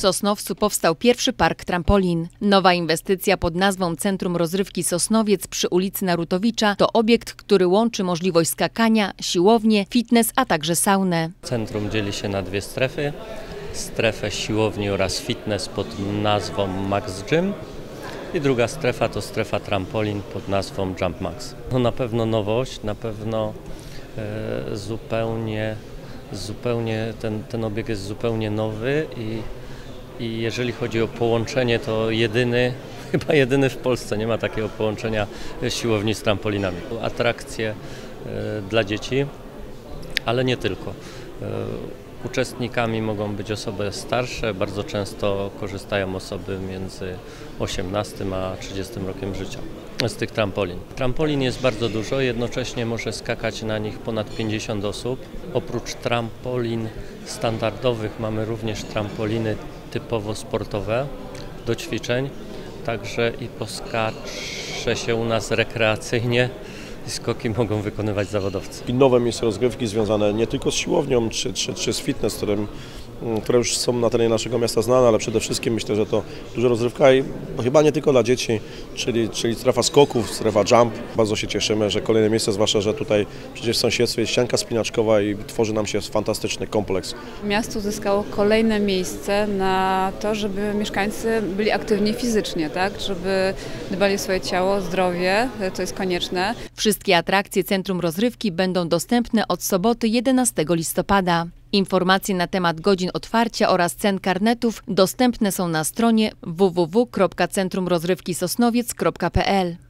Sosnowcu powstał pierwszy park trampolin. Nowa inwestycja pod nazwą Centrum Rozrywki Sosnowiec przy ulicy Narutowicza to obiekt, który łączy możliwość skakania, siłownię, fitness, a także saunę. Centrum dzieli się na dwie strefy. Strefę siłowni oraz fitness pod nazwą Max Gym i druga strefa to strefa trampolin pod nazwą Jump Max. No na pewno nowość, na pewno e, zupełnie, zupełnie ten, ten obiekt jest zupełnie nowy i, i jeżeli chodzi o połączenie to jedyny, chyba jedyny w Polsce, nie ma takiego połączenia siłowni z trampolinami. Atrakcje e, dla dzieci, ale nie tylko. Uczestnikami mogą być osoby starsze, bardzo często korzystają osoby między 18 a 30 rokiem życia z tych trampolin. Trampolin jest bardzo dużo, jednocześnie może skakać na nich ponad 50 osób. Oprócz trampolin standardowych mamy również trampoliny typowo sportowe do ćwiczeń, także i poskacze się u nas rekreacyjnie skoki mogą wykonywać zawodowcy. I nowe miejsca rozgrywki związane nie tylko z siłownią czy, czy, czy z fitness, którym, które już są na terenie naszego miasta znane, ale przede wszystkim myślę, że to duża rozrywka i chyba nie tylko dla dzieci, czyli, czyli strefa skoków, strefa jump. Bardzo się cieszymy, że kolejne miejsce, zwłaszcza, że tutaj przecież w sąsiedztwie jest ścianka spinaczkowa i tworzy nam się fantastyczny kompleks. Miasto uzyskało kolejne miejsce na to, żeby mieszkańcy byli aktywni fizycznie, tak? żeby dbali o swoje ciało, zdrowie, to jest konieczne. Wszystkie atrakcje Centrum Rozrywki będą dostępne od soboty 11 listopada. Informacje na temat godzin otwarcia oraz cen karnetów dostępne są na stronie www.centrumrozrywkisosnowiec.pl.